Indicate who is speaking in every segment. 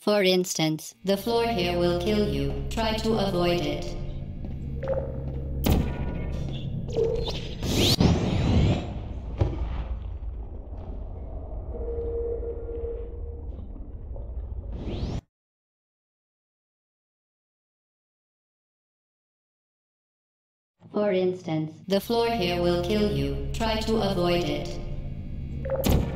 Speaker 1: For instance, the floor here will kill you. Try to avoid it. For instance, the floor here will kill you. Try to avoid it.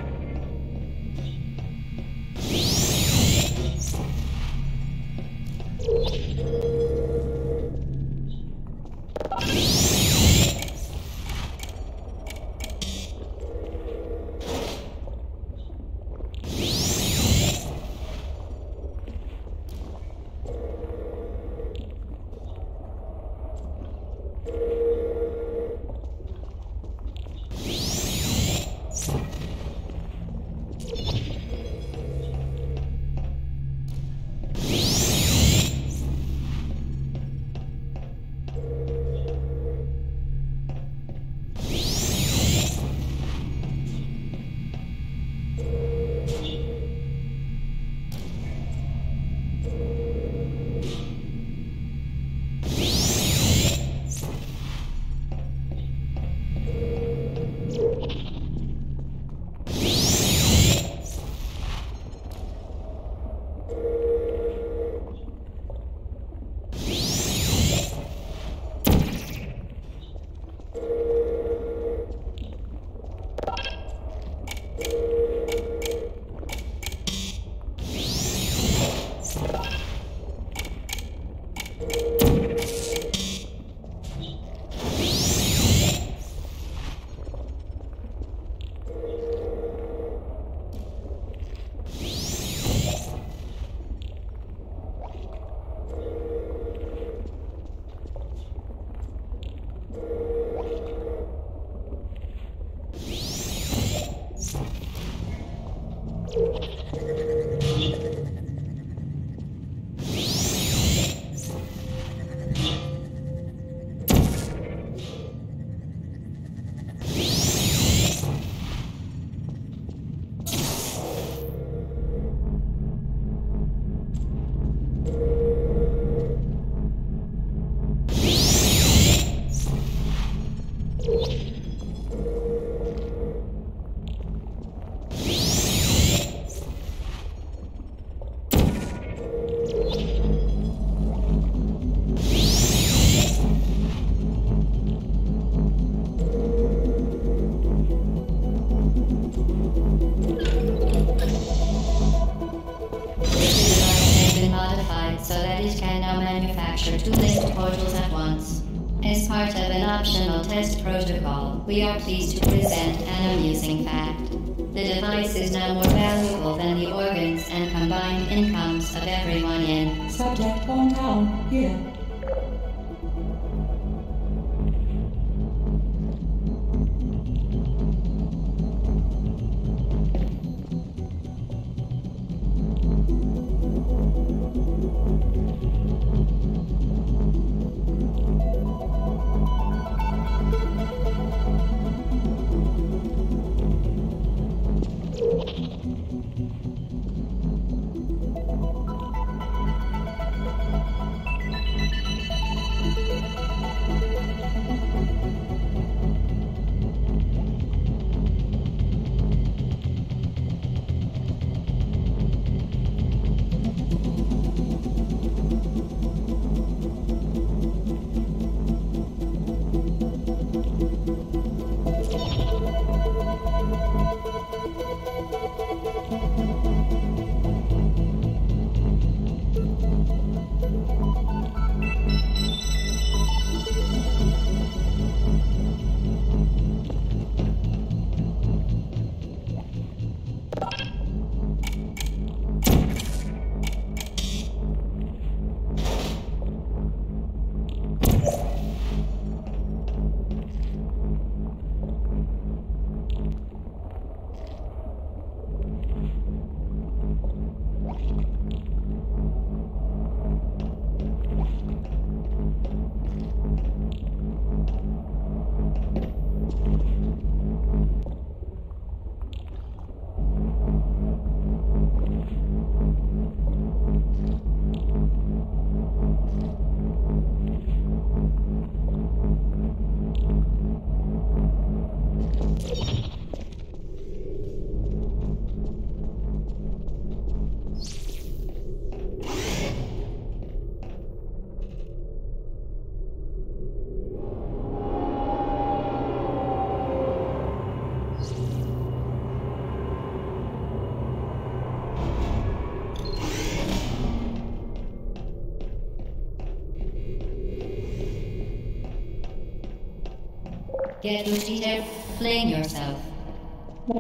Speaker 2: Get boosted, fling yourself.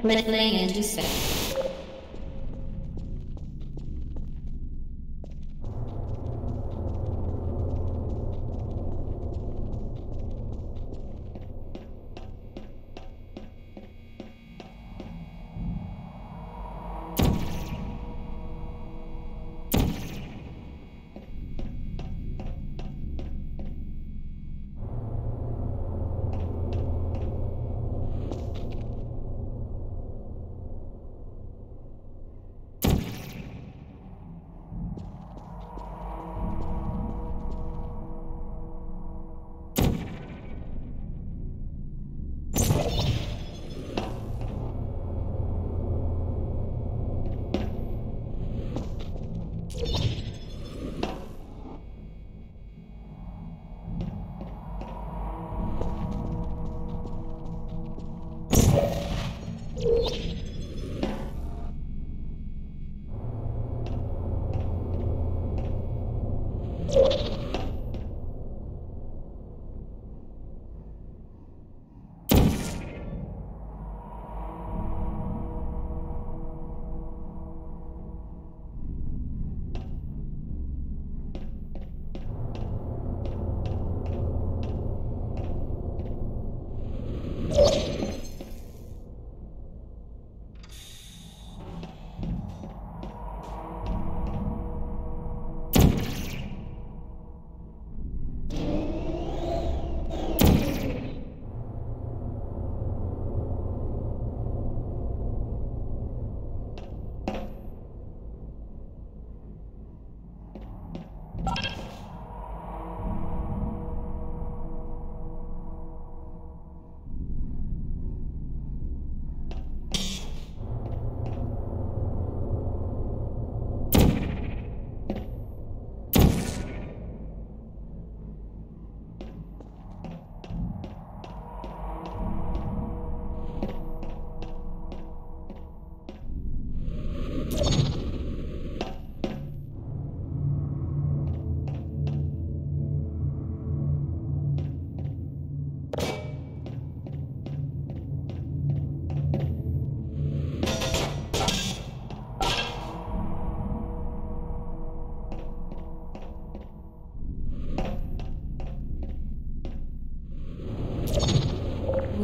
Speaker 2: Fling into space.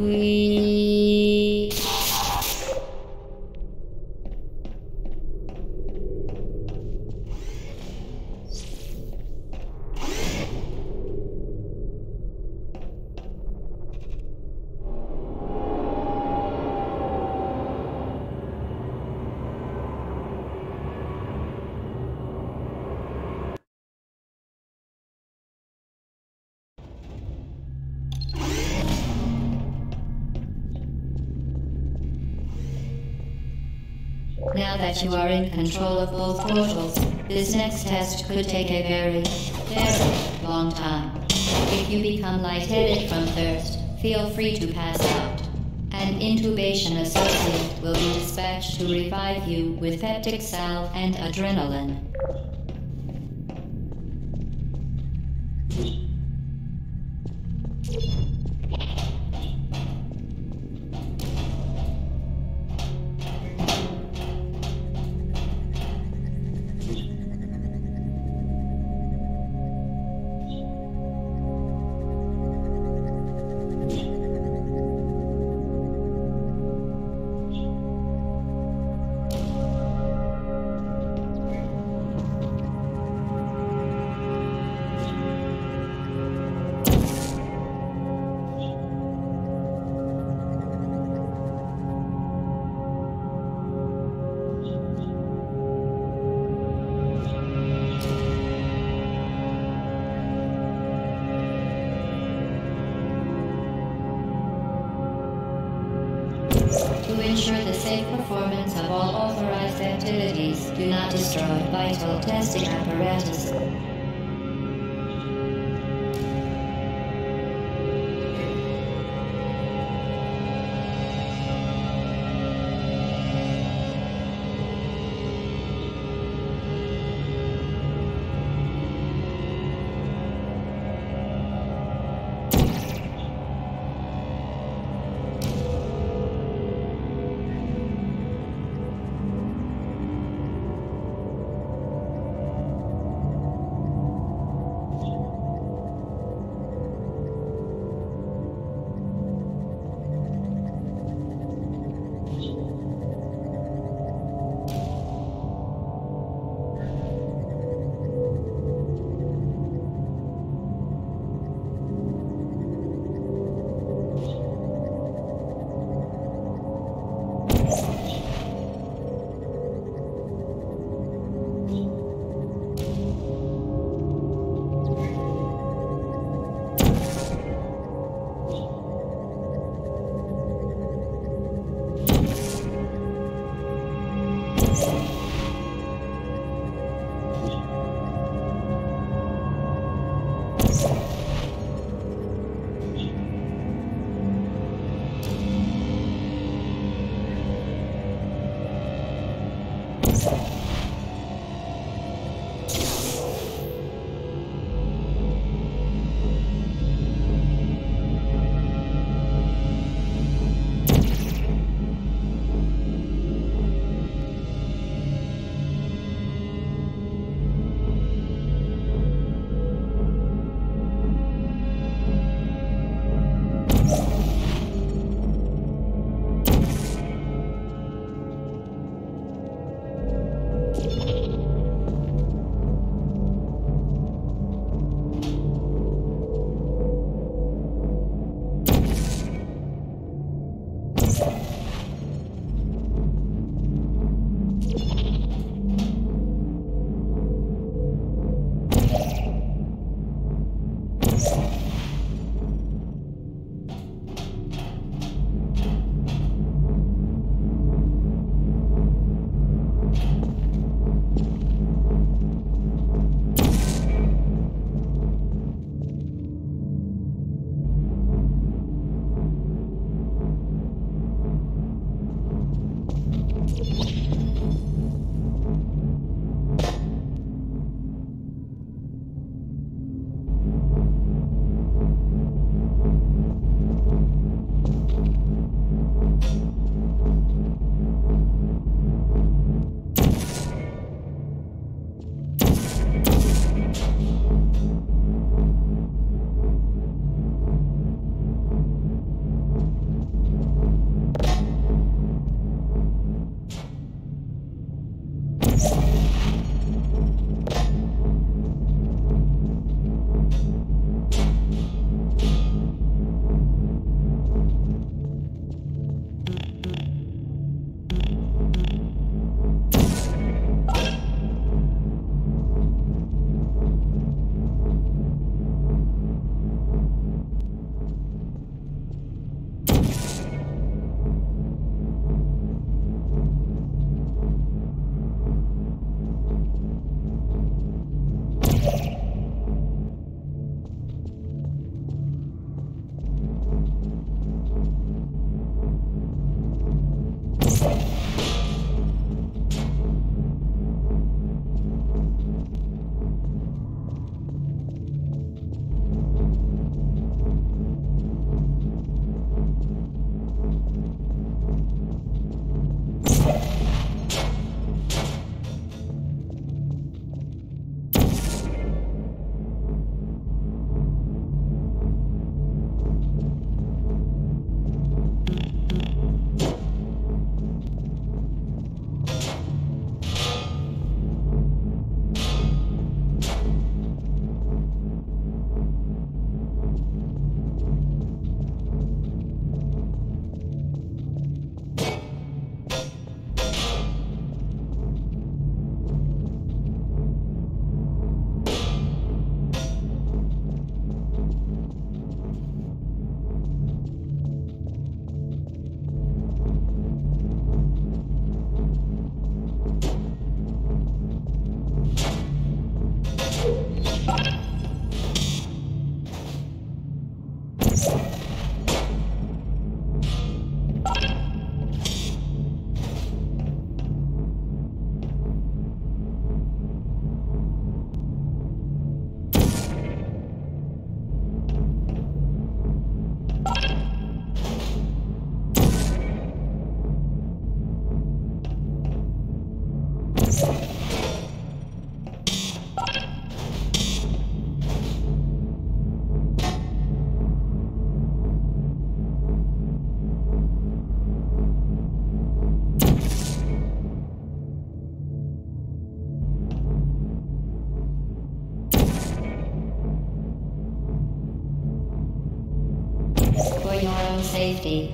Speaker 2: We. That you are in control of both portals, this next test could take a very, very long time. If you become lightheaded from thirst, feel free to pass out. An intubation associate will be dispatched to revive you with peptic salve and adrenaline.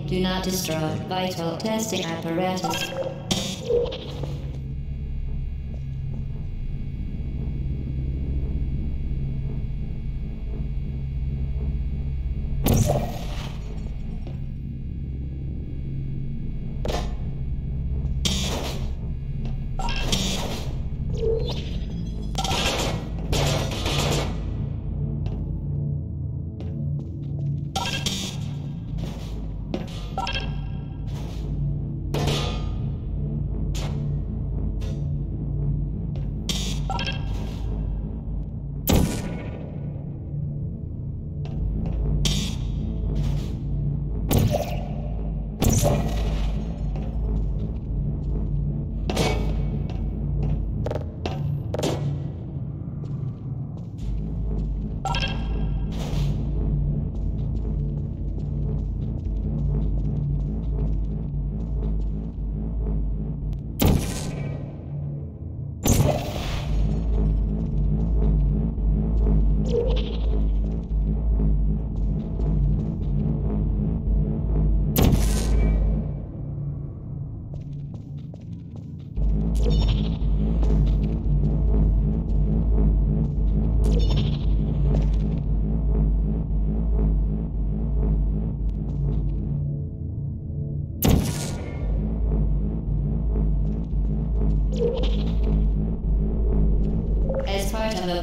Speaker 2: Do not destroy vital testing apparatus.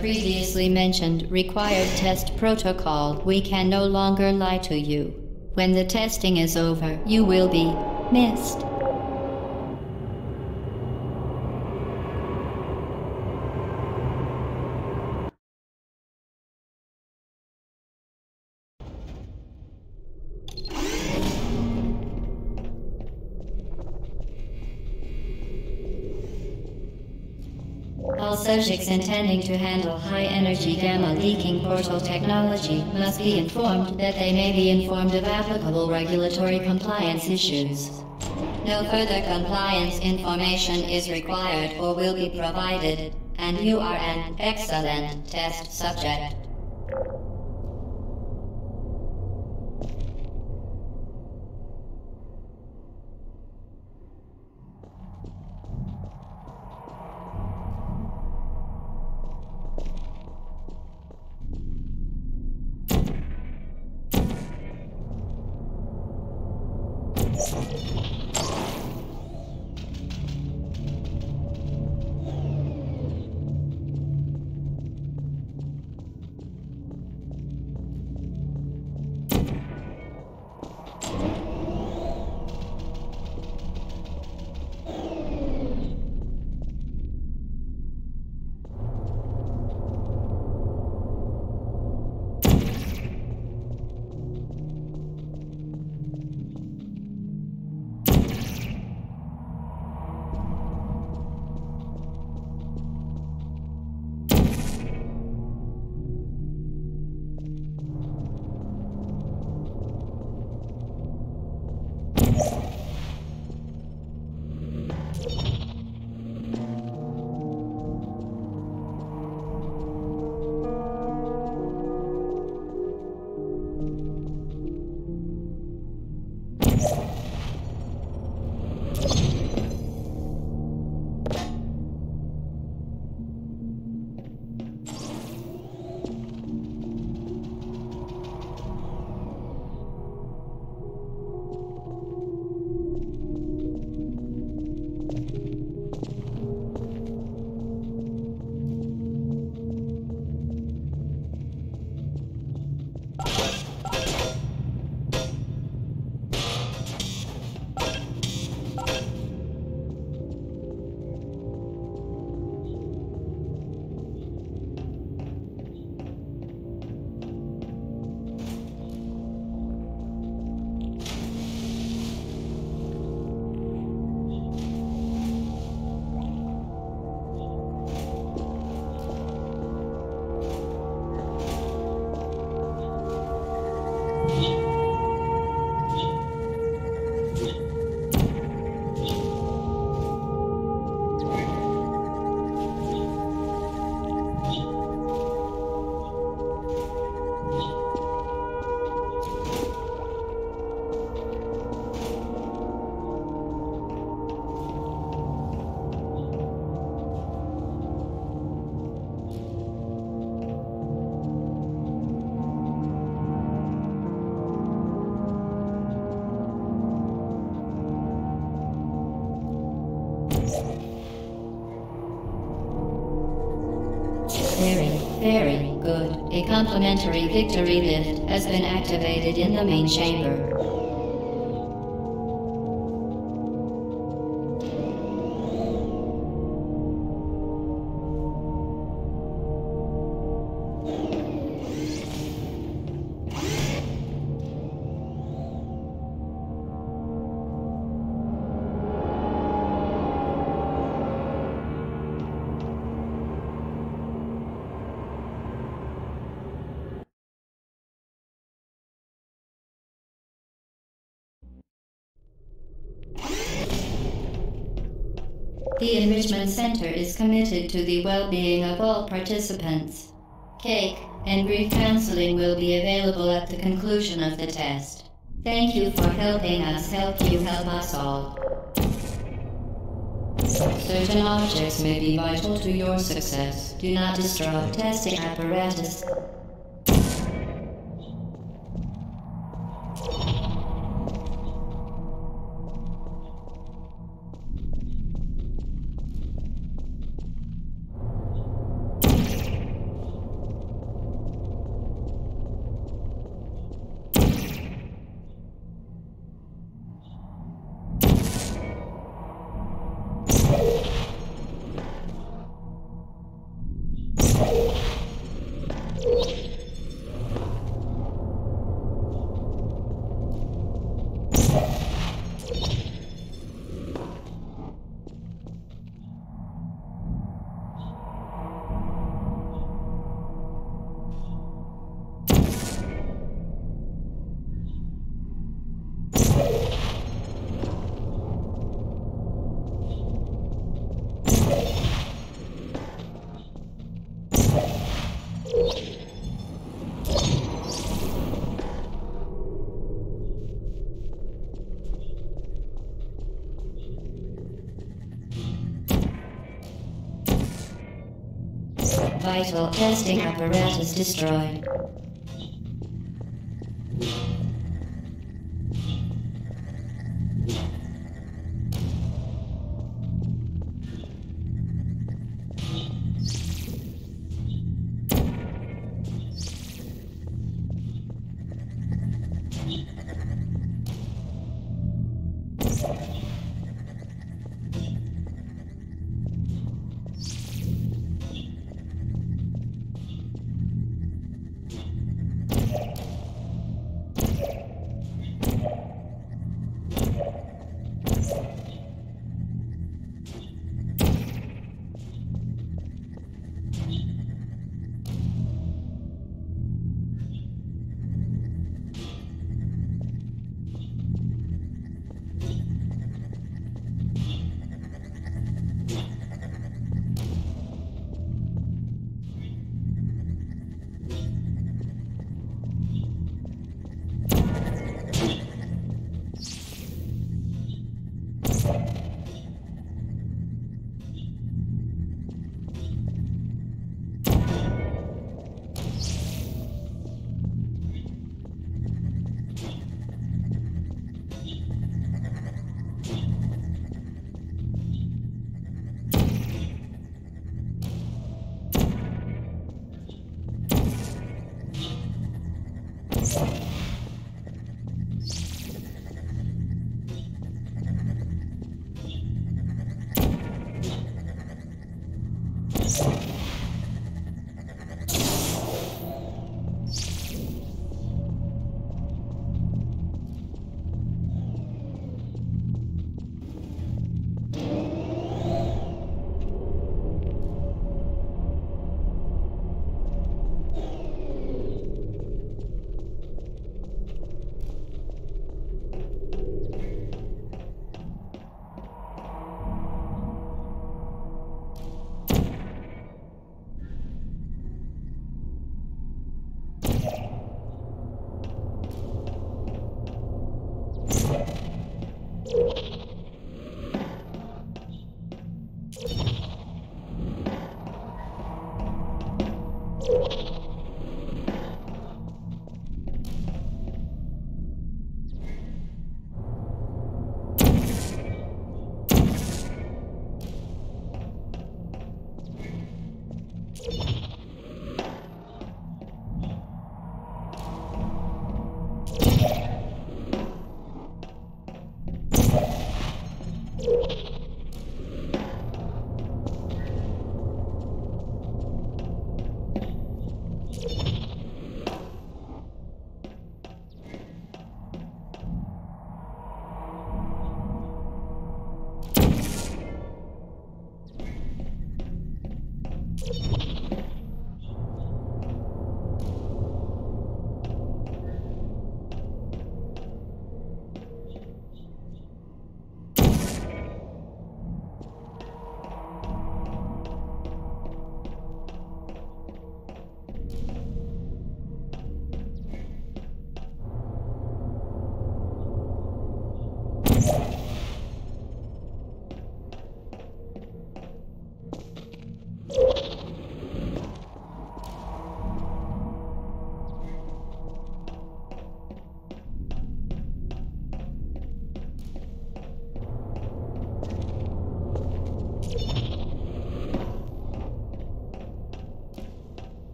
Speaker 2: Previously mentioned required test protocol, we can no longer lie to you. When the testing is over, you will be missed. Subjects intending to handle high energy gamma leaking portal technology must be informed that they may be informed of applicable regulatory compliance issues. No further compliance information is required or will be provided, and you are an excellent test subject. Complimentary victory lift has been activated in the main chamber. The Enrichment Center is committed to the well-being of all participants. Cake and brief counseling will be available at the conclusion of the test. Thank you for helping us help you help us all. Certain objects may be vital to your success. Do not destroy testing apparatus. Vital testing apparatus destroyed.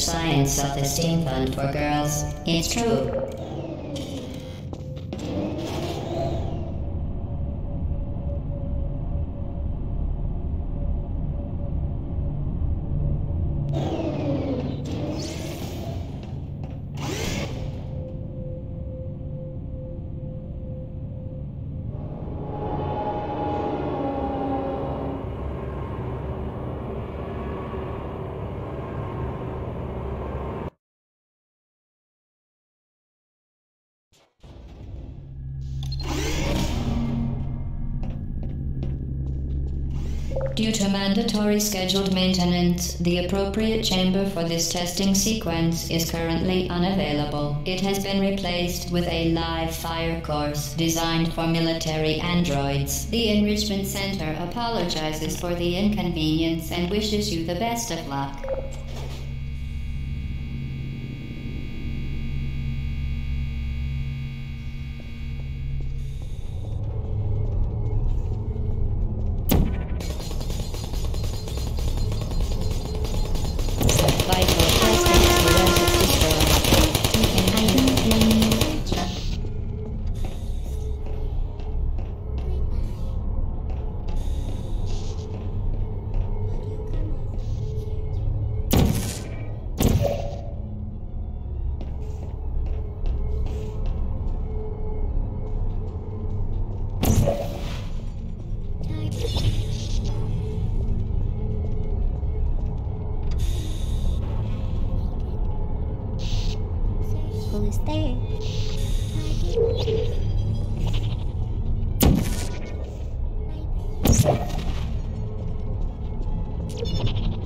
Speaker 2: Science Self-Esteem Fund for Girls? It's true. To mandatory scheduled maintenance, the appropriate chamber for this testing sequence is currently unavailable. It has been replaced with a live fire course designed for military androids. The Enrichment Center apologizes for the inconvenience and wishes you the best of luck.
Speaker 3: Is there?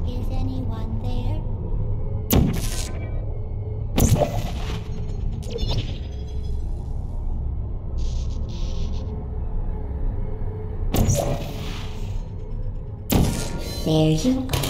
Speaker 3: Is anyone there? There you are.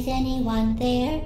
Speaker 3: Is anyone there?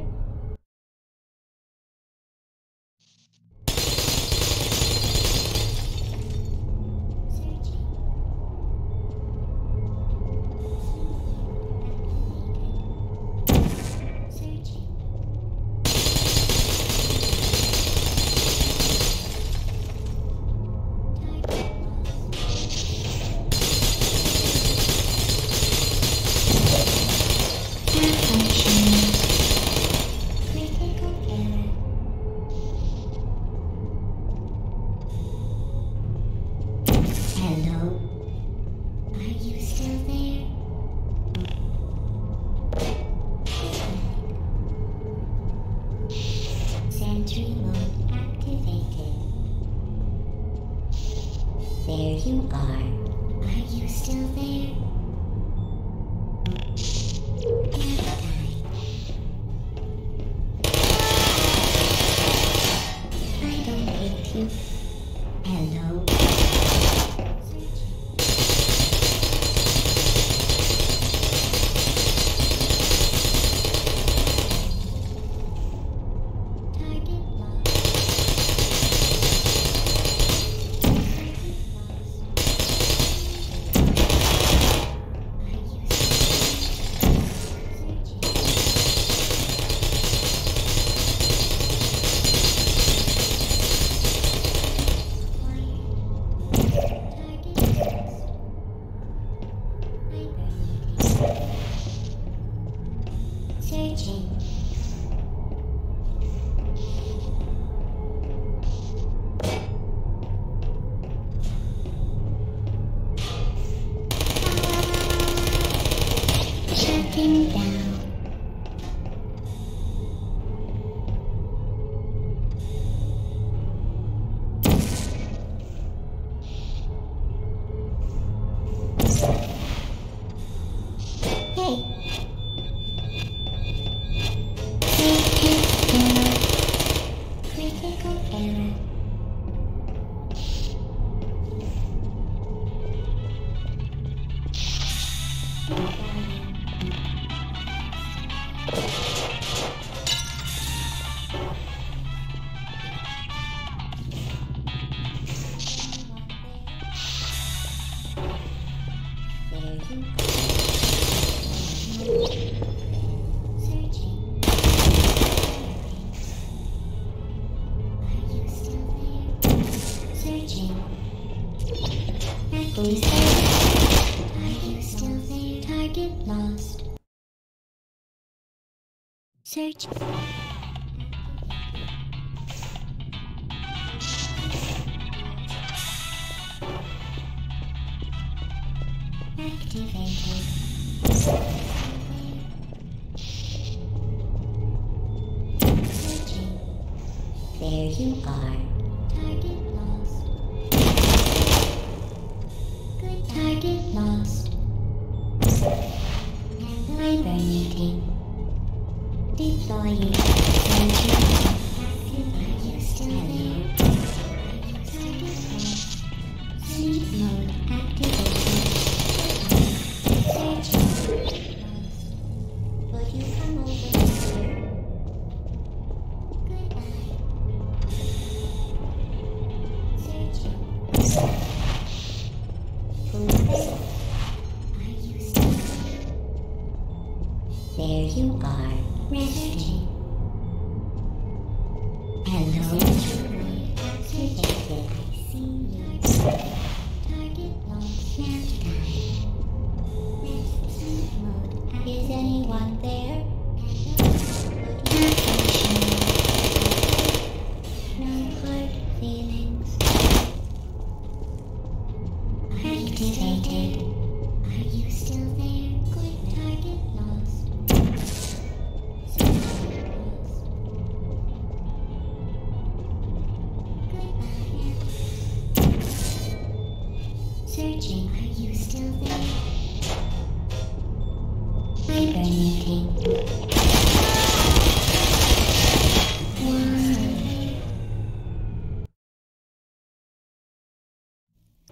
Speaker 3: Search.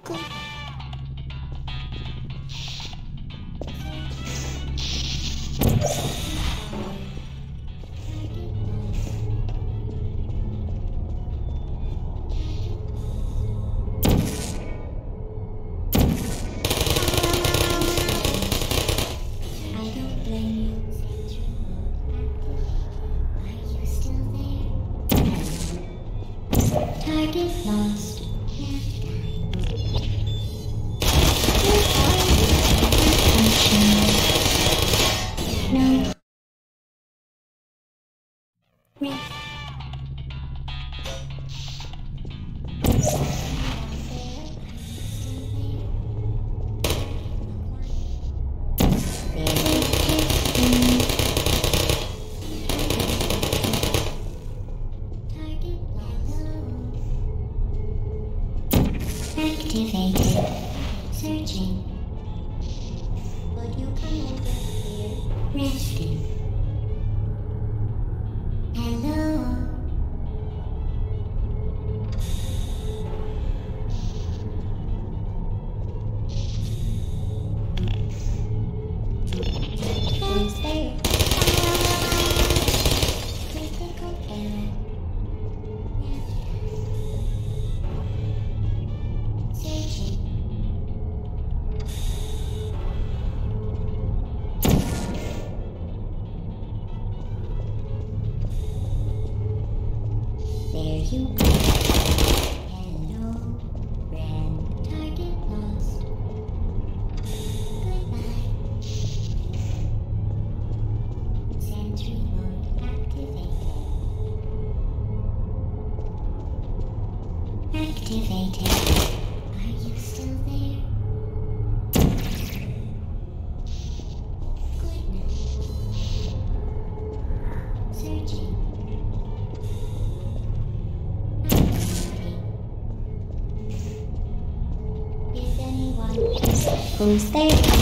Speaker 3: Good. There?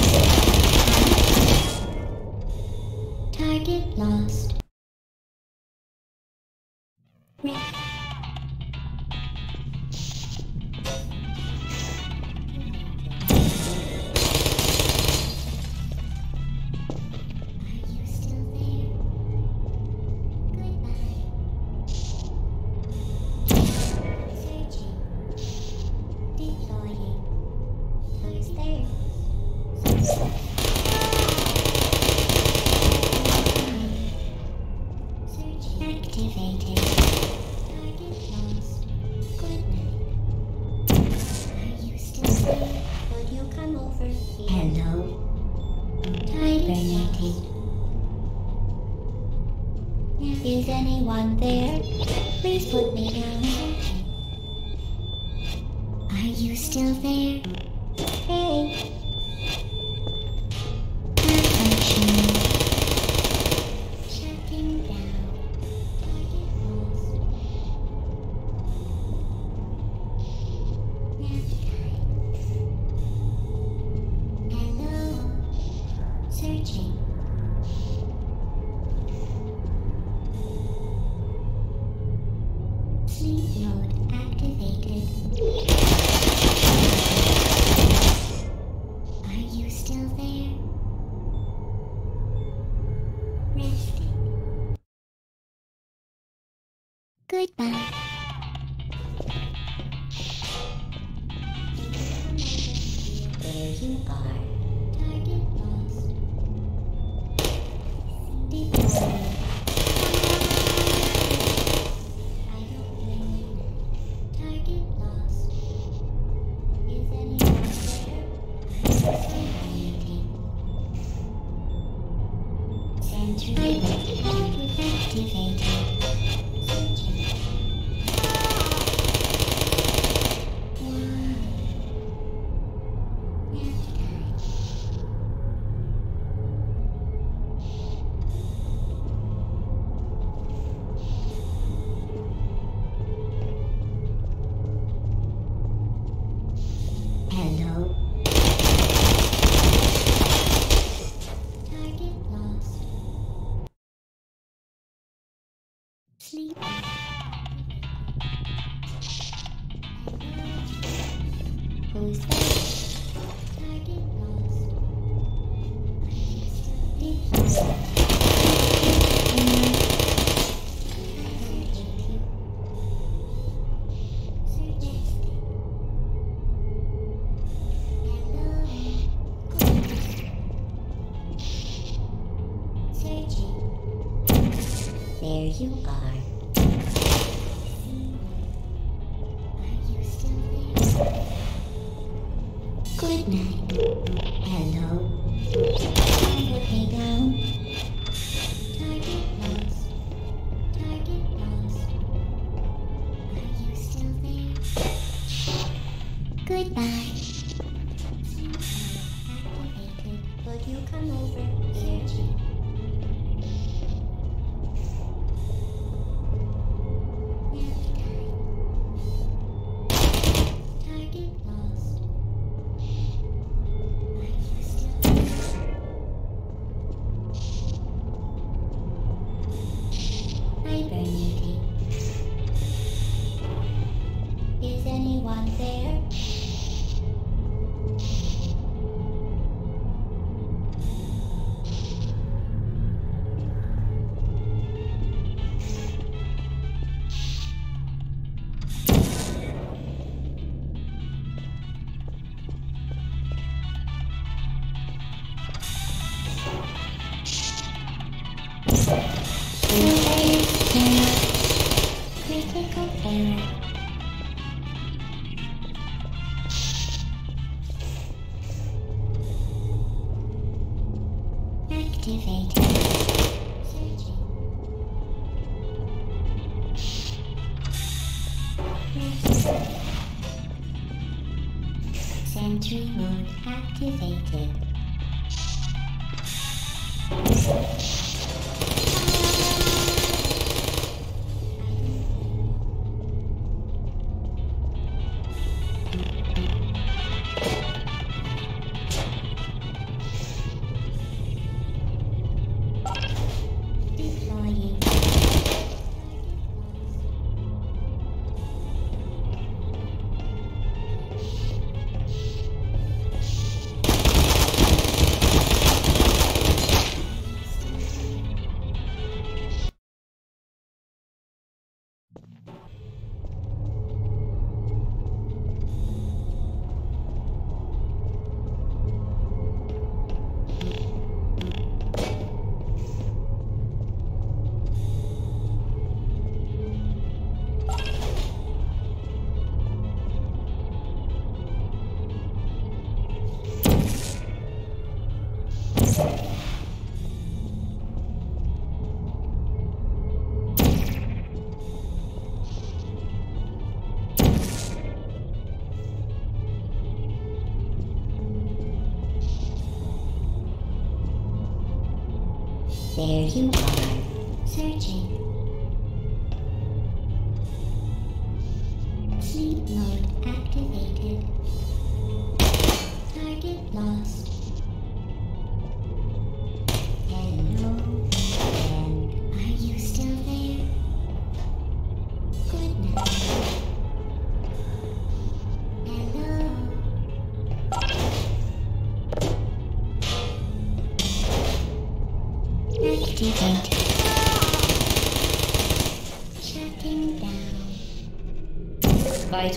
Speaker 3: There you are. Searching.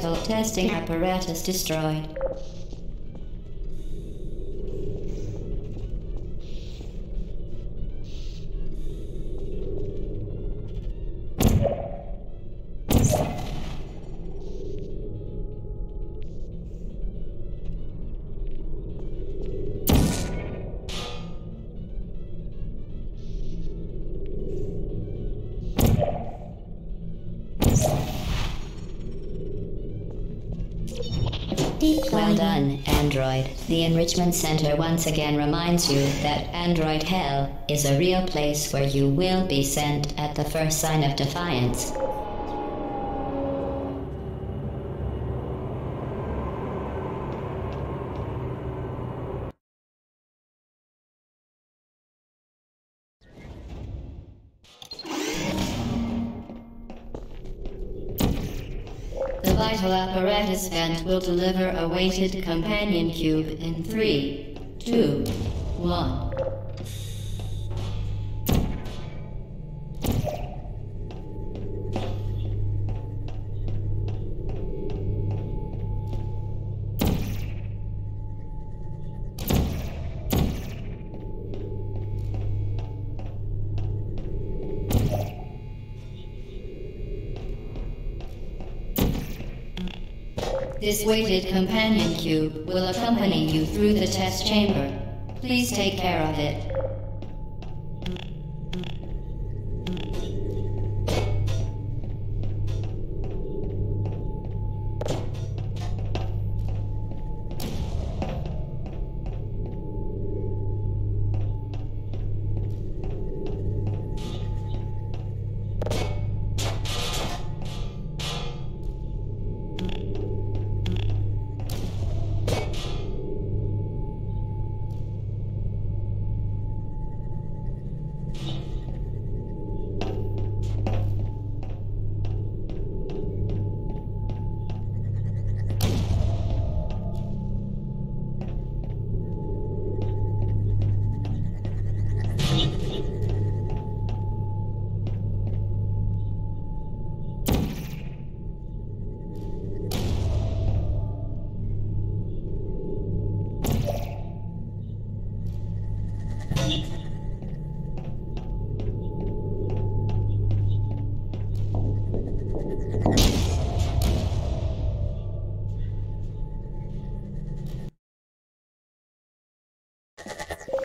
Speaker 2: Testing apparatus destroyed. Android. The Enrichment Center once again reminds you that Android Hell is a real place where you will be sent at the first sign of defiance. Vent will deliver a weighted companion cube in three, two, one. This weighted companion cube will accompany you through the test chamber. Please take care of it.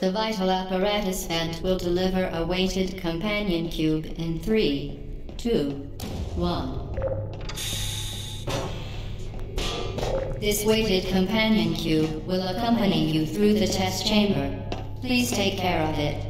Speaker 2: The vital apparatus vent will deliver a weighted companion cube in three, two, one. This weighted companion cube will accompany you through the test chamber. Please take care of it.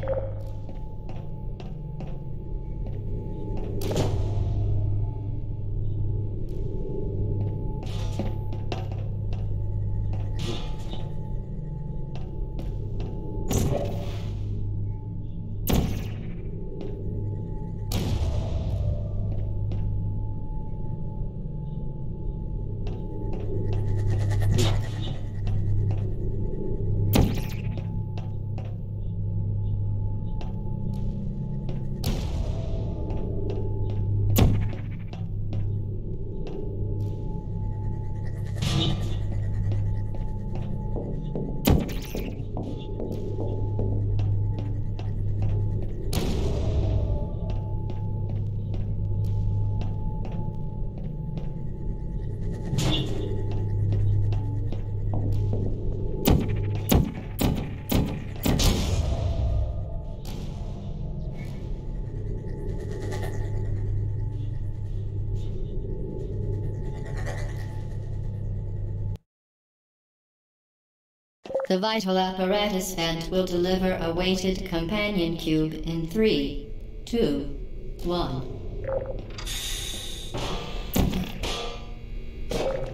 Speaker 2: The vital apparatus vent will deliver a weighted companion cube in three, two, one.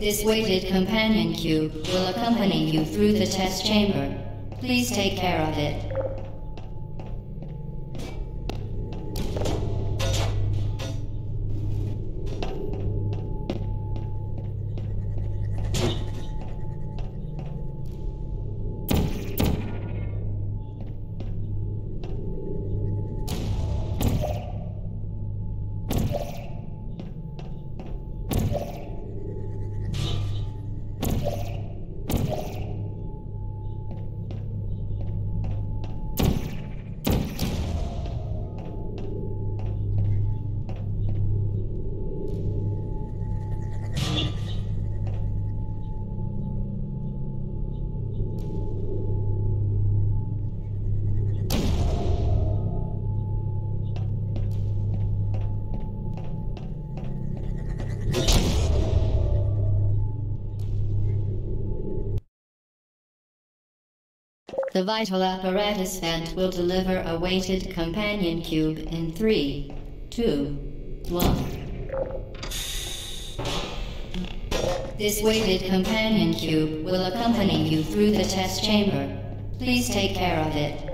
Speaker 2: This weighted companion cube will accompany you through the test chamber. Please take care of it. The vital apparatus vent will deliver a weighted companion cube in three, two, one. This weighted companion cube will accompany you through the test chamber. Please take care of it.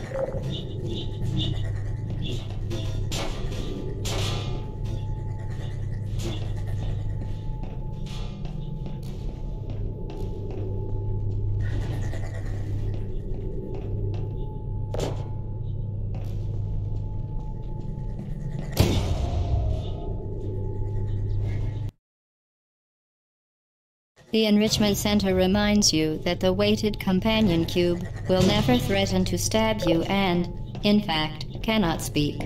Speaker 2: The Enrichment Center reminds you that the weighted companion cube will never threaten to stab you and, in fact, cannot speak.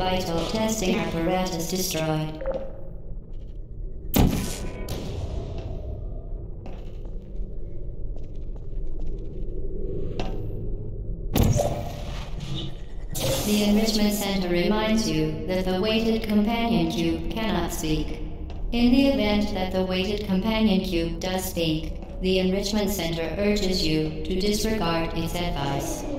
Speaker 2: Vital testing apparatus destroyed. The Enrichment Center reminds you that the weighted companion cube cannot speak. In the event that the weighted companion cube does speak, the Enrichment Center urges you to disregard its advice.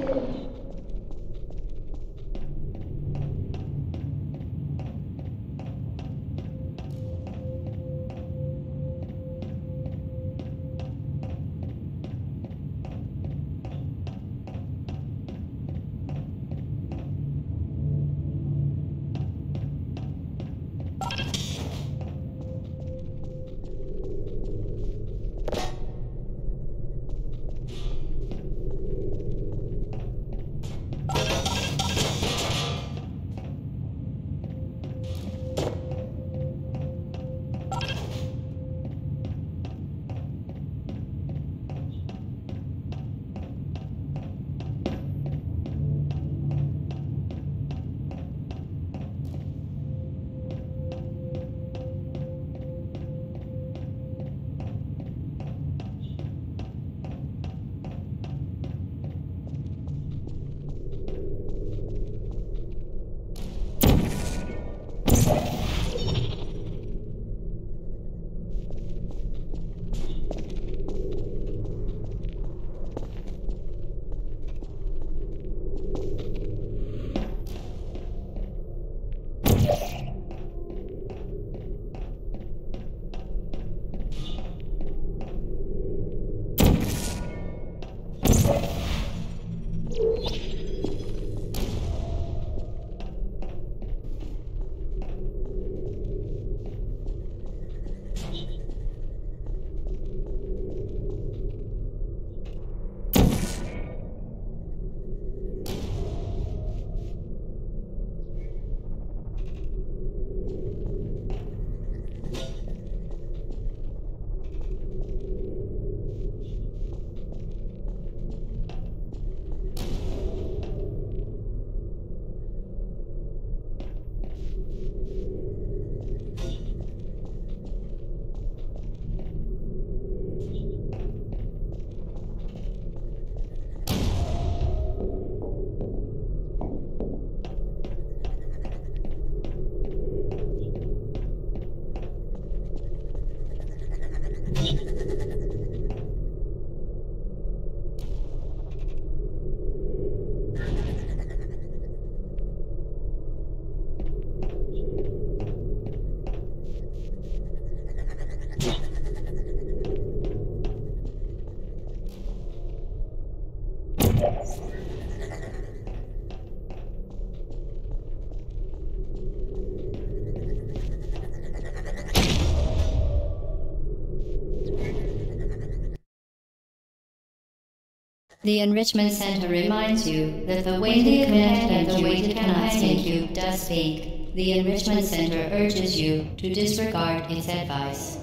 Speaker 2: The Enrichment Center reminds you that the way weighted command and the weighted companion you does speak. The Enrichment Center urges you to disregard its advice.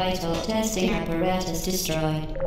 Speaker 2: Vital testing apparatus destroyed.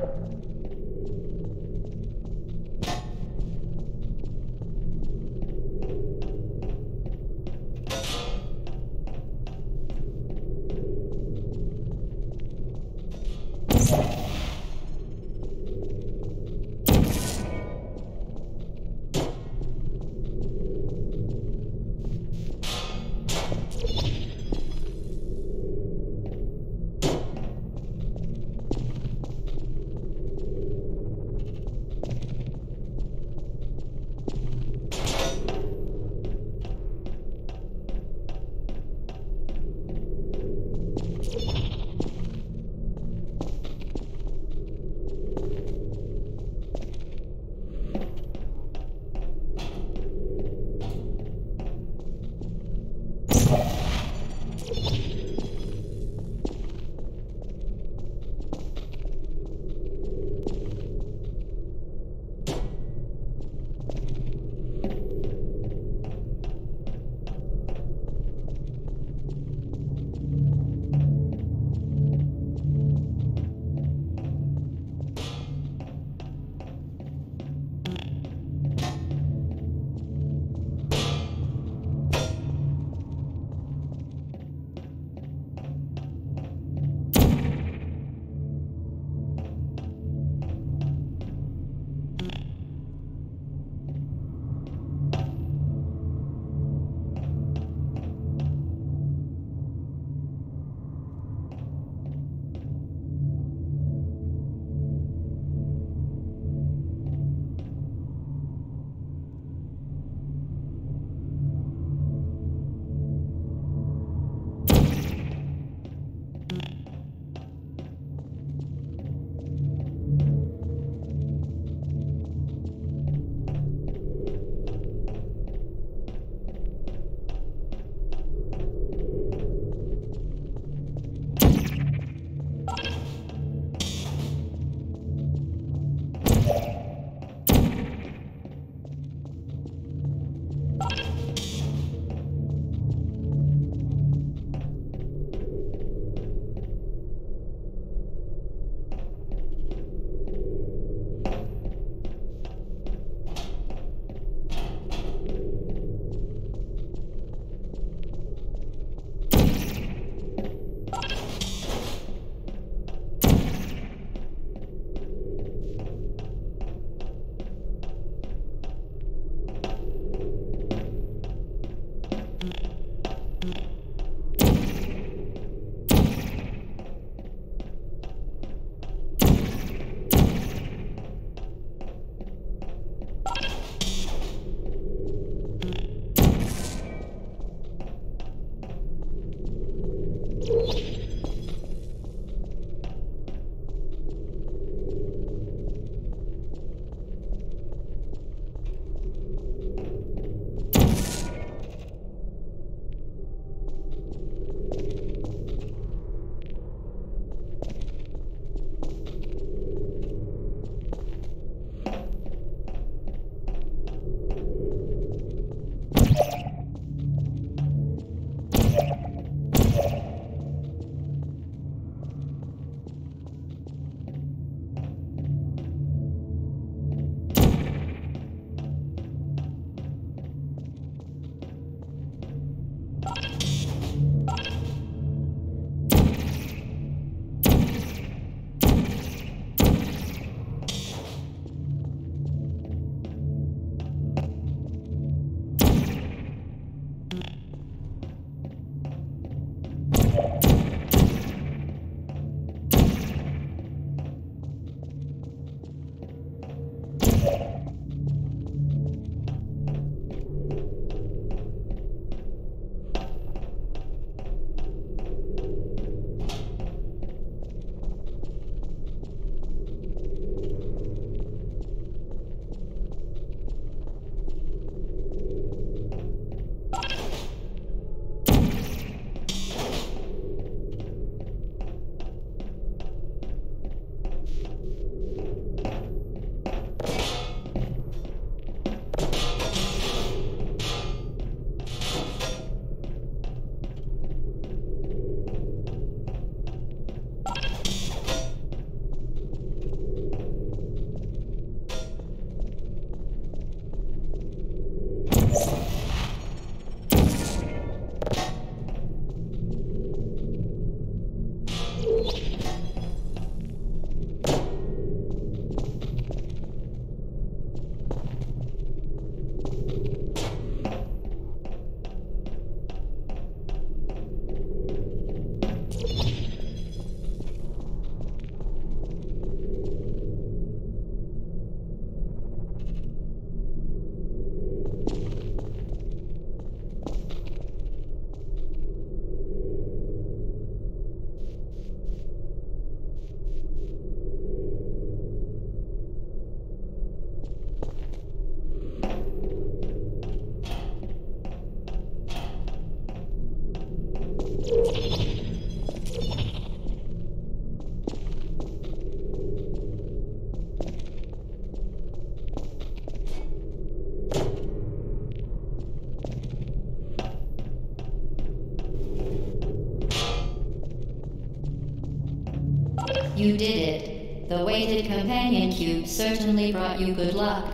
Speaker 2: You did it. The weighted companion cube certainly brought you good luck.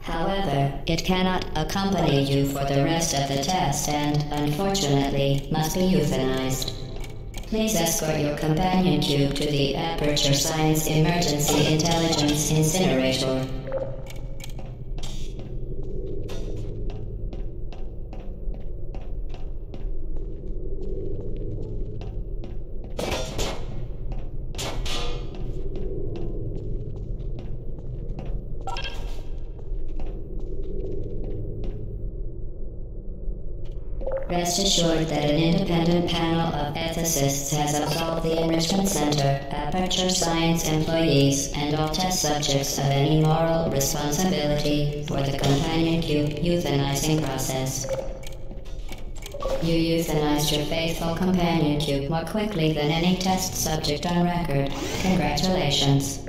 Speaker 2: However, it cannot accompany you for the rest of the test and, unfortunately, must be euthanized. Please escort your companion cube to the Aperture Science Emergency Intelligence Incinerator. Assured that an independent panel of ethicists has absolved the Enrichment Center, Aperture Science employees, and all test subjects of any moral responsibility for the companion cube euthanizing process. You euthanized your faithful companion cube more quickly than any test subject on record. Congratulations.